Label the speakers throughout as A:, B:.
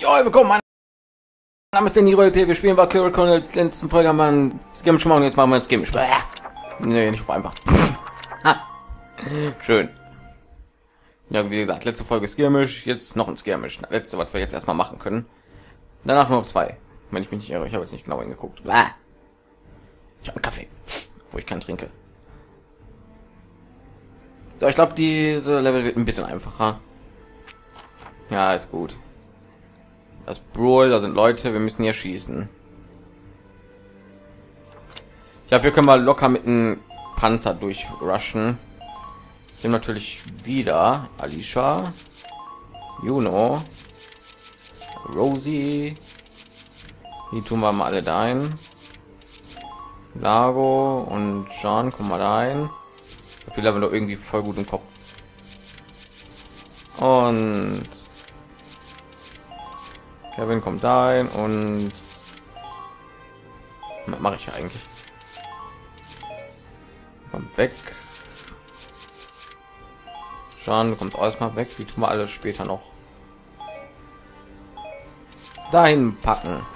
A: Ja, willkommen, mein Name ist Danny P. Wir spielen Valkyrie Chronicles. Letzten Folge haben wir ein Skimmish gemacht und jetzt machen wir ein Skimmish. Nee, nicht auf einfach. Schön. Ja, wie gesagt, letzte Folge Skirmish, jetzt noch ein Skirmish. Letzte, was wir jetzt erstmal machen können. Danach nur noch zwei. Wenn ich mich nicht irre, ich habe jetzt nicht genau hingeguckt. Ich habe einen Kaffee, wo ich keinen trinke. So, ich glaube, diese Level wird ein bisschen einfacher. Ja, ist gut. Das Brawl, da sind Leute, wir müssen hier schießen. Ich glaube, wir können mal locker mit einem Panzer durchrushen. Hier natürlich wieder Alicia, Juno, Rosie. Die tun wir mal alle da ein. Lago und John, kommen mal ein. Die haben doch irgendwie voll gut im Kopf. Und Kevin kommt ein und mache ich eigentlich. Kommt weg. Sean kommt erstmal weg. Die tun wir alles später noch dahin packen.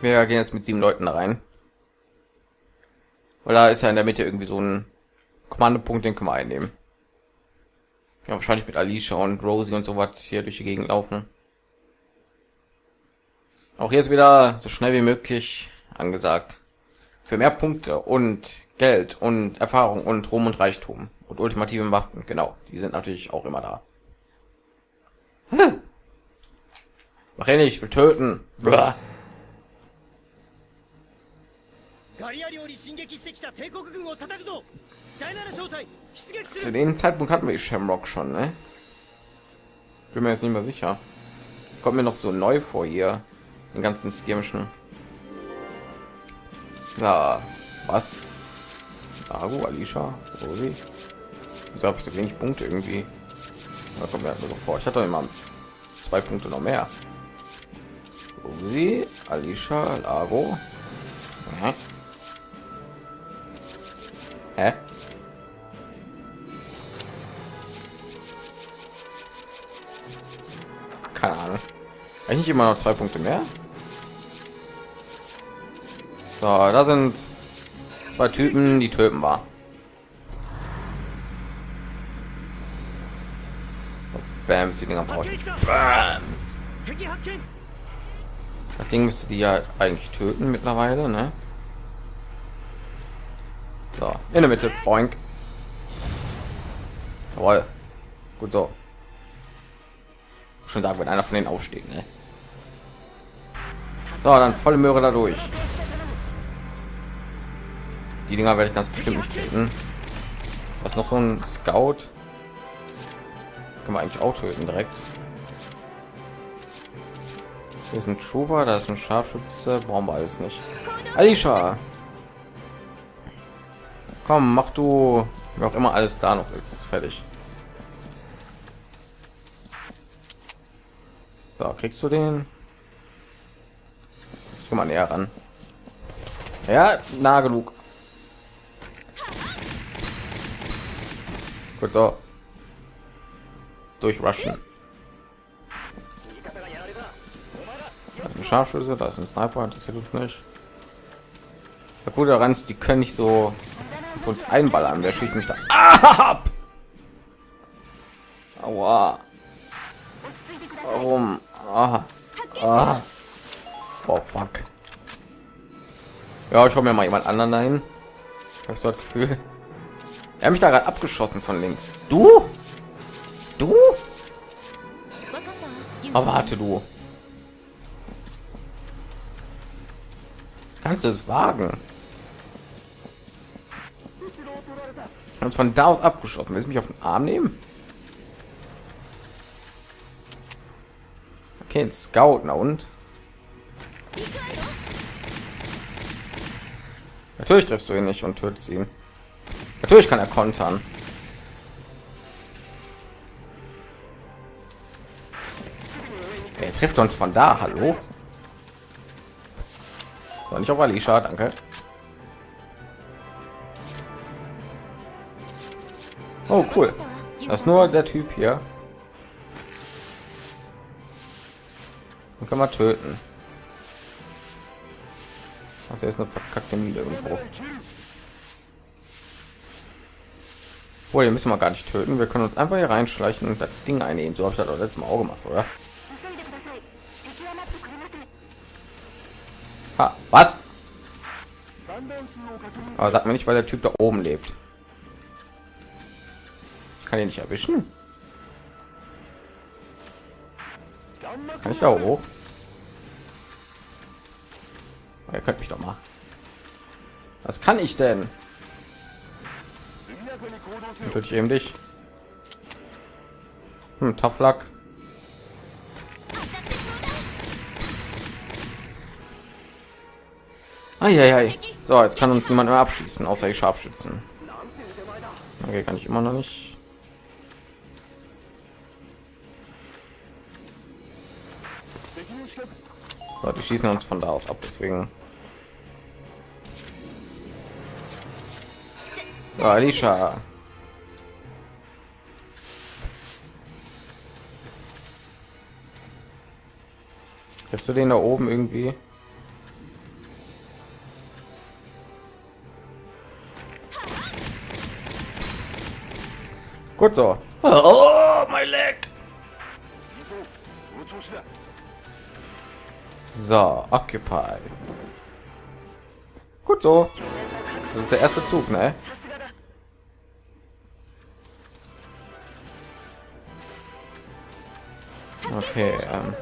A: Wir gehen jetzt mit sieben Leuten da rein. Weil da ist ja in der Mitte irgendwie so ein Kommandopunkt, den können wir einnehmen. Ja, wahrscheinlich mit Alicia und Rosie und so was hier durch die Gegend laufen. Auch hier ist wieder so schnell wie möglich angesagt. Für mehr Punkte und Geld und Erfahrung und Ruhm und Reichtum und ultimativen Waffen, genau, die sind natürlich auch immer da. Hm. Mach nicht, ich will töten. Blah. Zu dem Zeitpunkt hatten wir Shamrock schon, ne? Bin mir jetzt nicht mehr sicher. Kommt mir noch so neu vor hier den ganzen Skirmischen. Ja, was? Agu, Alicia, Rosi. Wieso habe ich so wenig Punkte irgendwie? Da kommt mir nur so vor. Ich hatte immer zwei Punkte noch mehr. Rosi, Alicia, Lago. Hä? Hä? Keine Ahnung. Eigentlich immer noch zwei Punkte mehr. So, da sind zwei Typen, die töten war. Bam, die Dinger brauche Das Ding müsste die ja eigentlich töten mittlerweile, ne? So, in der Mitte, boink. Jawohl. Gut so. Schon sagen, wenn einer von denen aufsteht, ne? So, dann volle Möhre dadurch. Die Dinger werde ich ganz bestimmt nicht töten. Was noch so ein Scout? Kann man eigentlich auch töten direkt. Hier ist ein Trooper, da ist ein Scharfschütze, brauchen wir alles nicht. Alicia! Komm, mach du, wie auch immer alles da noch ist, fertig. So, kriegst du den? Ich komm mal näher ran. Ja, nah genug. Gut so. Durchrushen. Ein Scharfschütze, das ist ein Sniper, interessiert uns nicht. Der gute daran ist, die können nicht so uns einballern. Der schießt mich da ab. Aua. Warum? Ah. Ah. Oh fuck. Ja, ich schau mir mal jemand anderen ein. Hast du das Gefühl? Er hat mich da gerade abgeschossen von links. Du? Du? Aber warte du. Kannst du es wagen? Und von da aus abgeschossen. Willst du mich auf den Arm nehmen? Okay, ein Scout, na und? Natürlich triffst du ihn nicht und tötest ihn. Natürlich kann er kontern. Er trifft uns von da, hallo? So, nicht auf Alicia, danke. Oh, cool. Das ist nur der Typ hier. Dann können wir töten. Das ist eine verkackte Mine irgendwo. Oh, hier müssen wir gar nicht töten. Wir können uns einfach hier reinschleichen und das Ding einnehmen. So habe ich das auch letztes Mal auch gemacht, oder? Ha, was? Aber sag mir nicht, weil der Typ da oben lebt. Ich kann ihn nicht erwischen. Kann ich da hoch? Er könnte mich doch mal. Was kann ich denn? Natürlich eben dich. Hm, Tough Luck. Eieiei. So, jetzt kann uns niemand mehr abschießen, außer die Scharfschützen. Okay, kann ich immer noch nicht. So, die schießen uns von da aus ab, deswegen. So, Alicia. Triffst du den da oben irgendwie? Gut so. Oh, mein Leg. So, Occupy. Gut so. Das ist der erste Zug, ne? Okay, ähm.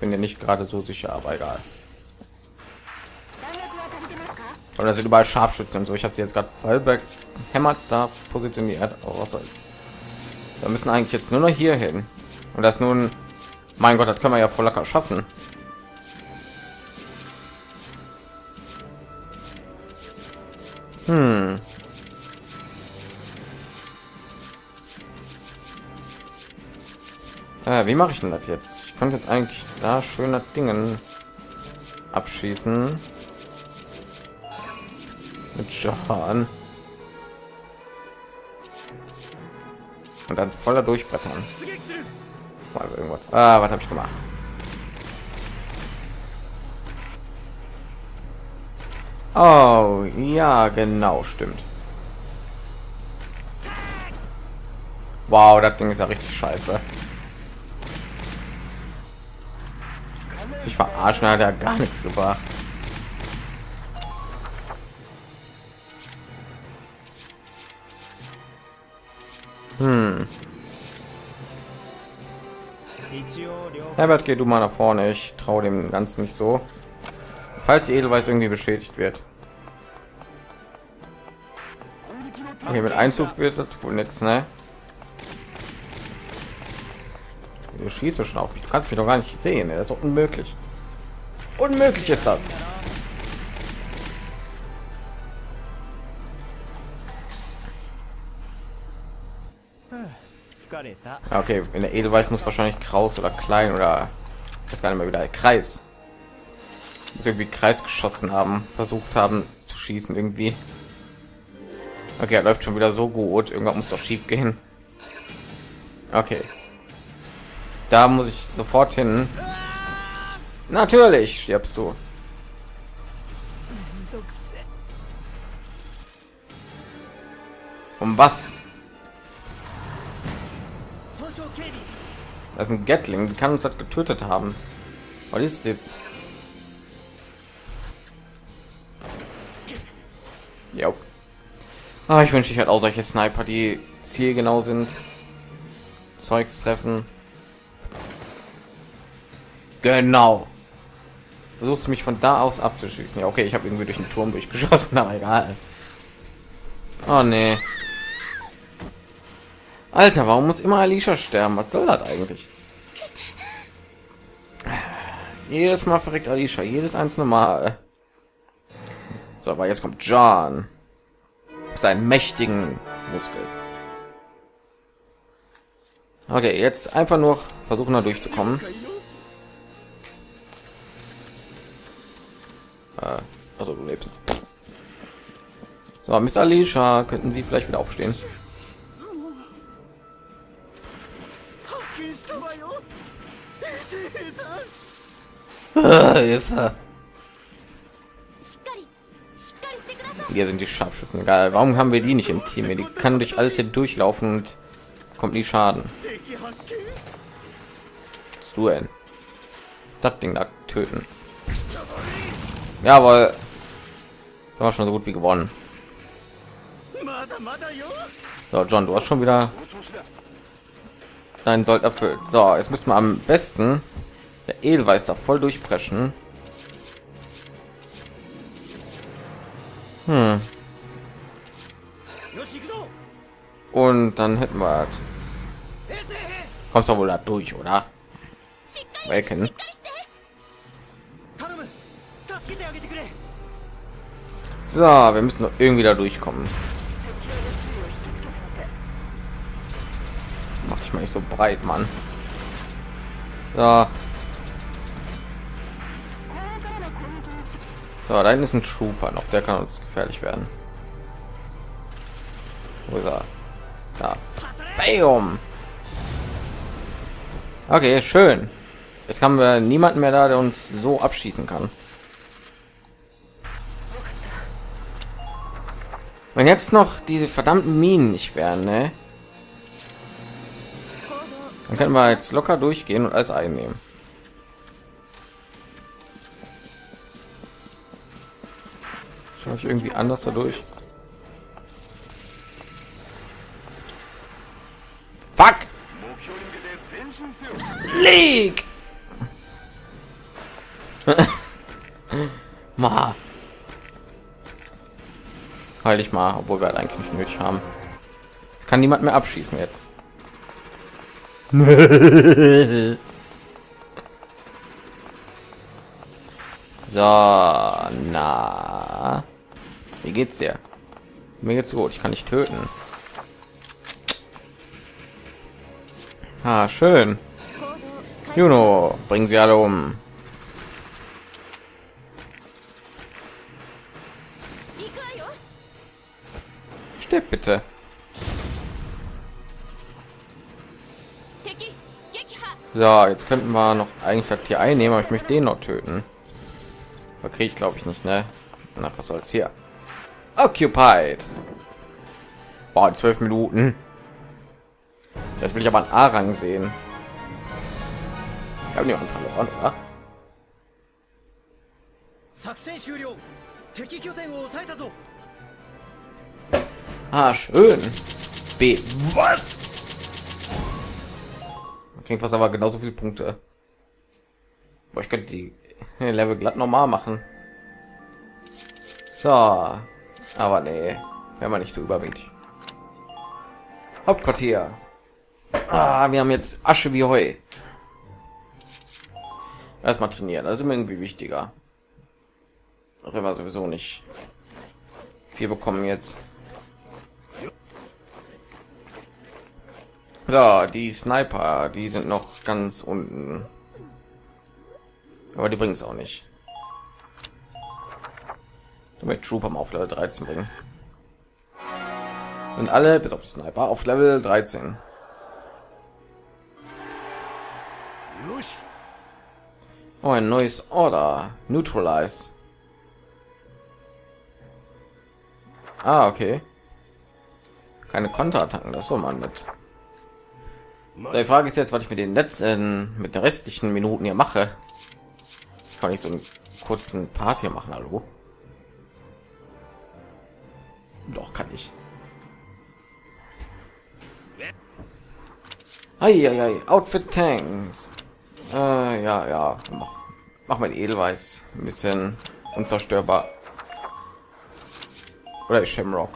A: Bin ja nicht gerade so sicher, aber egal. Oder sind überall Scharfschützen und so. Ich habe sie jetzt gerade voll hämmert da positioniert. Oh, was soll's. Wir müssen eigentlich jetzt nur noch hier hin. Und das nun, mein Gott, das können wir ja voll locker schaffen. Hm. Äh, wie mache ich denn das jetzt? Ich könnte jetzt eigentlich da schöner Dingen abschießen. Mit Japan. Und dann voller durchbrettern. Mal irgendwas. Ah, was habe ich gemacht? Oh, ja, genau, stimmt. Wow, das Ding ist ja richtig scheiße. Verarschen hat ja gar nichts gebracht. Hm. Herbert, geh du mal nach vorne. Ich traue dem Ganzen nicht so. Falls die Edelweiß irgendwie beschädigt wird. Okay, mit Einzug wird das wohl nichts, ne? Du schießt schon auf mich. Du kannst mich doch gar nicht sehen. Das ist doch unmöglich. Unmöglich ist das. Okay, in der Edelweiß muss wahrscheinlich Kraus oder klein oder das gar nicht mehr wieder Kreis. Muss irgendwie Kreis geschossen haben, versucht haben zu schießen irgendwie. Okay, er läuft schon wieder so gut. Irgendwas muss doch schief gehen. Okay. Da muss ich sofort hin. Natürlich stirbst du. Um was? Das ist ein Gatling, kann uns das getötet haben. Was ist das? Ja. Ah, ich wünsche ich halt auch solche Sniper, die zielgenau sind. Zeugs treffen. Genau. Versuchst mich von da aus abzuschießen. Ja, okay, ich habe irgendwie durch den Turm durchgeschossen, aber egal. Oh nee. Alter, warum muss immer Alicia sterben? Was soll das eigentlich? Jedes Mal verreckt Alicia, jedes einzelne Mal. So, aber jetzt kommt John. Seinen mächtigen Muskel. Okay, jetzt einfach nur versuchen, da durchzukommen. Äh, also du lebst. So, Miss Alicia, könnten Sie vielleicht wieder aufstehen? Ah, hier sind die Scharfschützen. Geil. Warum haben wir die nicht im Team? Die kann durch alles hier durchlaufen und kommt nie Schaden. Was du denn? Das Ding da töten. Jawohl. Wir haben schon so gut wie gewonnen. So, John, du hast schon wieder deinen Sold erfüllt. So, jetzt müssen wir am besten der Edelweiß da voll durchpreschen. Hm. Und dann hätten wir halt. Kommst du wohl da durch, oder? Welken. So, wir müssen noch irgendwie da durchkommen. Mach dich mal nicht so breit, Mann. So. So, da hinten ist ein Trooper noch, der kann uns gefährlich werden. Wo ist er? Da. Bam! Okay, schön. Jetzt haben wir niemanden mehr da, der uns so abschießen kann. Wenn jetzt noch diese verdammten Minen nicht wären, ne? Dann können wir jetzt locker durchgehen und alles einnehmen. Schau ich irgendwie anders dadurch? Fuck! League! Ma. Heil ich mal, obwohl wir halt eigentlich nicht nötig haben. Ich kann niemand mehr abschießen jetzt. so, na. Wie geht's dir? Mir geht's gut, ich kann dich töten. Ah, schön. Juno, bringen sie alle um. Stirb bitte. So, jetzt könnten wir noch eigentlich Eigenschaft hier einnehmen, aber ich möchte den noch töten. Da kriege ich glaube ich nicht, ne? Na, was soll's hier? Occupied. Boah, zwölf Minuten. Das will ich aber an A-Rang sehen. Ich habe niemanden verloren, oder? Ah, schön. B. Was? Klingt was aber genauso viele Punkte. Boah, ich könnte die Level glatt normal machen. So. Aber nee. Wäre mal nicht so übermäßig. Hauptquartier. Ah, wir haben jetzt Asche wie Heu. Erstmal trainieren. Das ist irgendwie wichtiger. River sowieso nicht. Wir bekommen jetzt. So, die Sniper, die sind noch ganz unten. Aber die bringen es auch nicht. Damit Trooper auf Level 13 bringen. Und alle, bis auf die Sniper, auf Level 13.
B: よし
A: Oh, ein neues Order. Neutralize. Ah, okay. Keine Konterattacken, das soll man mit. So, die Frage ist jetzt, was ich mit den letzten, mit den restlichen Minuten hier mache. Kann ich so einen kurzen Part hier machen, hallo? Doch, kann ich. Eieiei, Outfit Tanks. Äh, ja, ja. Mach, mach mal Edelweiß. Ein bisschen unzerstörbar. Oder Shamrock.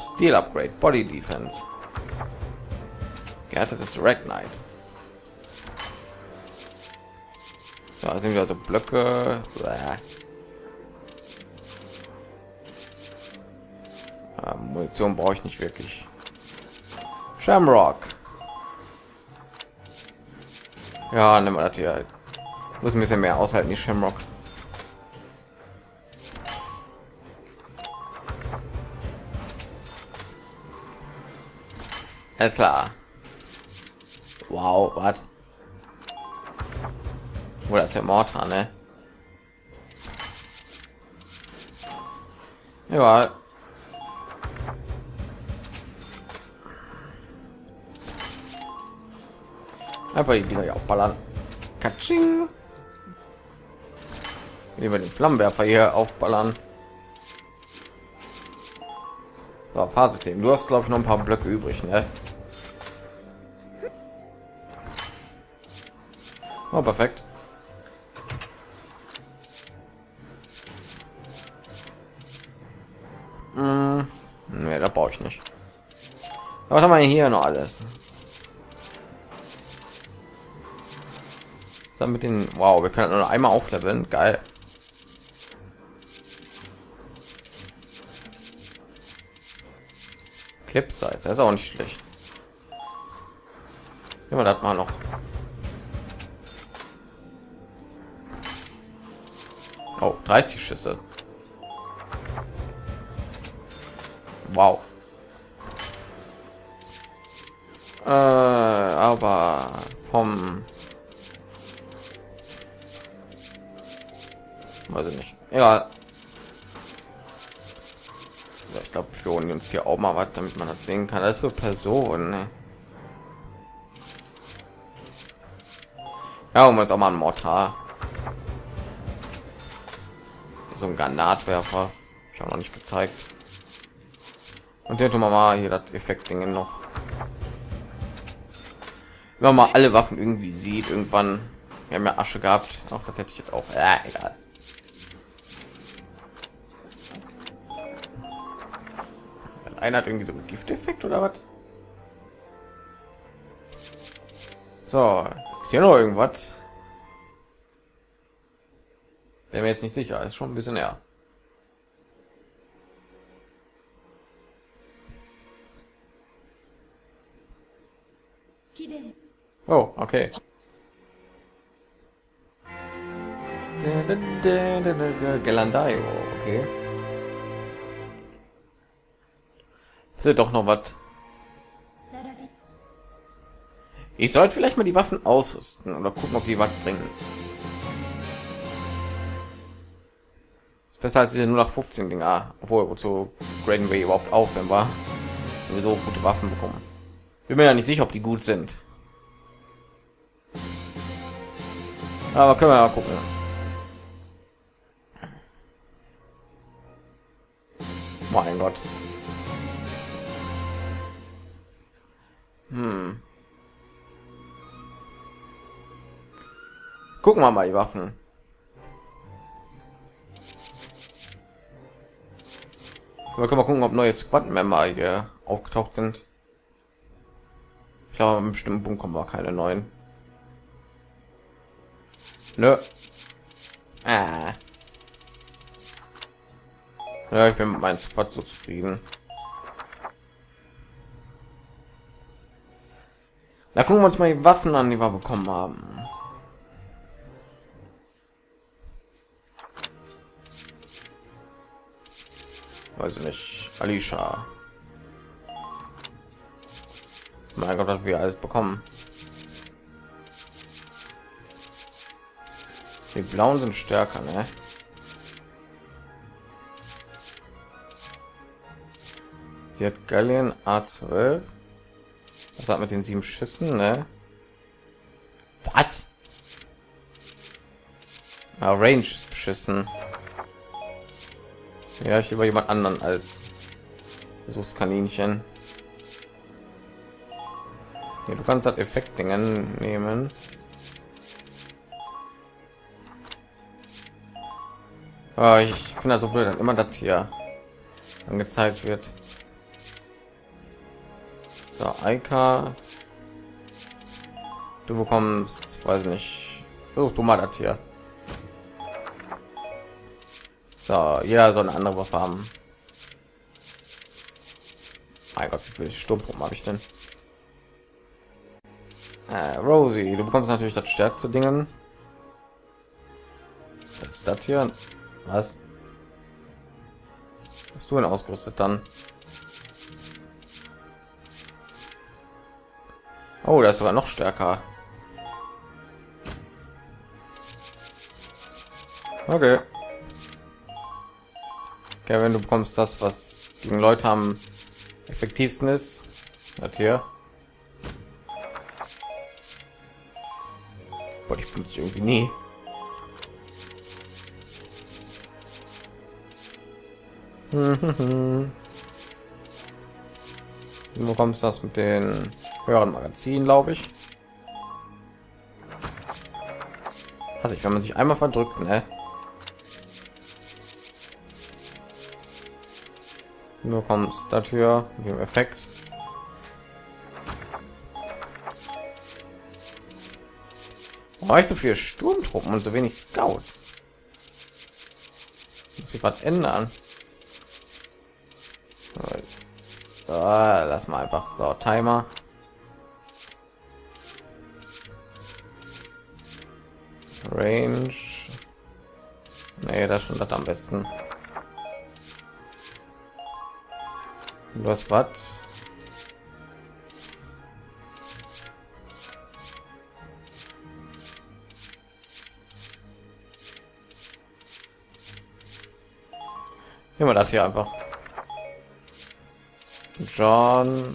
A: Steel Upgrade, Body Defense. Gehärtetes Rack Knight. Da sind wir also Blöcke. Ja, Munition brauche ich nicht wirklich. Shamrock. Ja, nimm mal das hier. Muss ein bisschen mehr aushalten, die Shamrock. Alles klar. Wow, was? Oh, das ist ja Mortar, ne? Ja. Einfach die Dinger aufballern. Katsching. Lieber den Flammenwerfer hier aufballern. So, Fahrsystem. Du hast, glaube ich, noch ein paar Blöcke übrig, ne? Oh, perfekt. Hm, ne, da brauche ich nicht. Was haben wir hier noch alles? Dann mit den, wow, wir können nur einmal aufleveln, geil. Clipsize, das ist auch nicht schlecht. Ja, das mal noch. 30 Schüsse. Wow. Äh, aber vom weiß ich nicht. Ja. Ich glaube, wir holen uns hier auch mal was, damit man das sehen kann. Das für Personen. Ne? Ja, um uns auch mal ein Mortar. So ein Granatwerfer. Ich habe noch nicht gezeigt. Und hier tun wir mal hier das Effekt-Ding noch. Wenn man mal alle Waffen irgendwie sieht, irgendwann. Wir haben ja Asche gehabt. Auch das hätte ich jetzt auch. Ja, egal. Einer hat irgendwie so einen Gifteffekt oder was? So, ist hier noch irgendwas? Wäre mir jetzt nicht sicher, ist schon ein bisschen näher. Oh, okay. Galandaio, okay. Ist ja doch noch was. Ich sollte vielleicht mal die Waffen ausrüsten oder gucken, ob die was bringen. Besser als diese nur nach 15 Dinger, obwohl wozu Graden Way überhaupt aufwärmen war. Sowieso gute Waffen bekommen. Bin mir ja nicht sicher, ob die gut sind. Aber können wir mal gucken. Mein Gott. Hm. Gucken wir mal die Waffen. Wir können mal gucken, ob neue Squad-Member hier aufgetaucht sind. Ich glaube, im bestimmten Punkt kommen wir keine neuen. Nö. Ah. Ja, ich bin mit meinem Squad so zufrieden. Da gucken wir uns mal die Waffen an, die wir bekommen haben. Weiß ich nicht. Alicia. Mein Gott, hat wir alles bekommen. Die blauen sind stärker, ne? Sie hat Gallien A12. Was hat mit den sieben Schüssen, ne? Was? Ja, Range ist beschissen. Ja, ich über jemand anderen als Versuchskaninchen. Ja, du kannst das Effekt Dingen nehmen. Oh, ich finde das so blöd, immer das hier angezeigt wird. So, Eika. Du bekommst, weiß nicht. Versuch du mal das hier. So, ja, so eine andere Waffe haben. Mein Gott, wie viel Sturmpumpen habe ich denn? Äh, Rosie, du bekommst natürlich das stärkste Dingen. Was ist das hier? Was? Hast du denn ausgerüstet dann? Oh, das ist sogar noch stärker. Okay. Wenn du bekommst das, was gegen Leute am effektivsten ist, das hier. Aber ich benutze irgendwie nie. du bekommst das mit den höheren Magazinen, glaube ich. Also ich, wenn man sich einmal verdrückt, ne? Du bekommst dafür im Effekt. Warum ich so viele Sturmtruppen und so wenig Scouts? Muss sich was ändern. Ah, lass mal einfach so Timer. Range. Nee, das schon das am besten. Was was? Nehmen das hier einfach. John.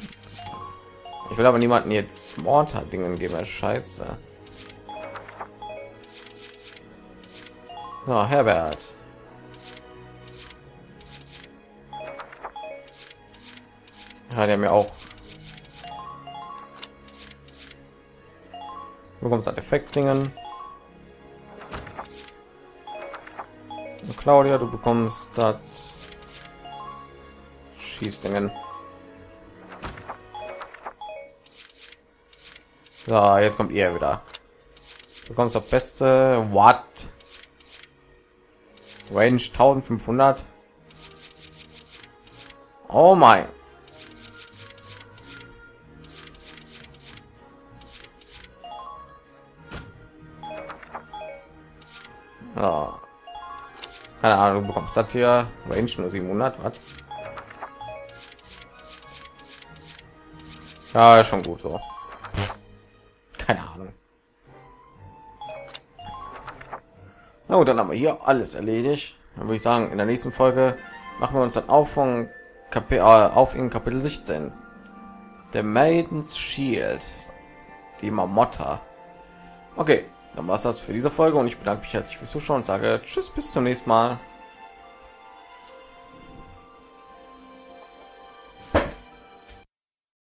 A: Ich will aber niemanden jetzt Mortar Dingen geben, Scheiße. Ja, Herbert. Ja, der mir auch. Du bekommst halt Effektdingen. Claudia, du bekommst das Schießdingen. So, jetzt kommt ihr wieder. Du bekommst das beste What? Range 1500. Oh mein. Oh. Keine Ahnung, du bekommst das hier Range nur 700 Watt. Ja, schon gut so. Keine Ahnung. Na gut, dann haben wir hier alles erledigt. Dann würde ich sagen, in der nächsten Folge machen wir uns dann auf von Kapitel, äh, auf in Kapitel 16. Der Maidens Shield. Die Mamotta. Okay, dann war es das für diese Folge und ich bedanke mich herzlich fürs Zuschauen und sage Tschüss, bis zum nächsten Mal.